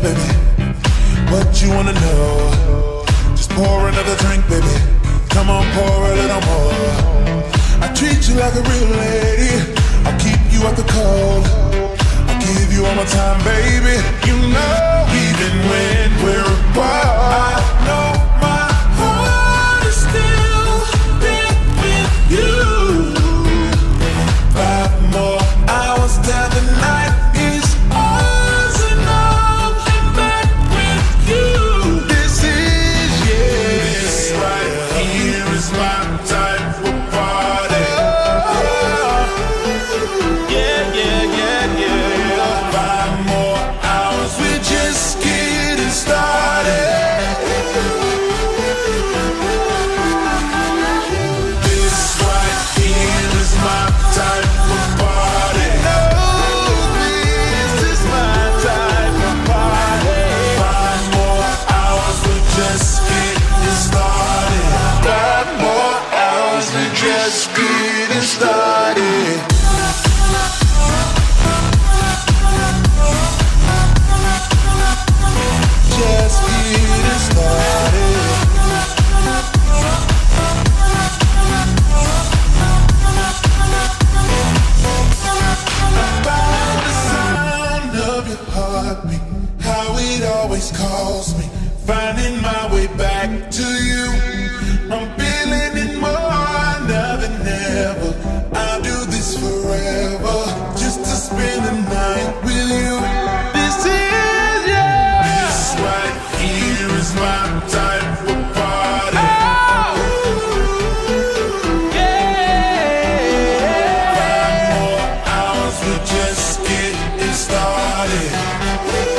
baby, what you wanna know. Just pour another drink, baby. Come on, pour a little more. I treat you like a real lady. I'll keep you at the cold. I'll give you all my time, baby. You know. Brasil.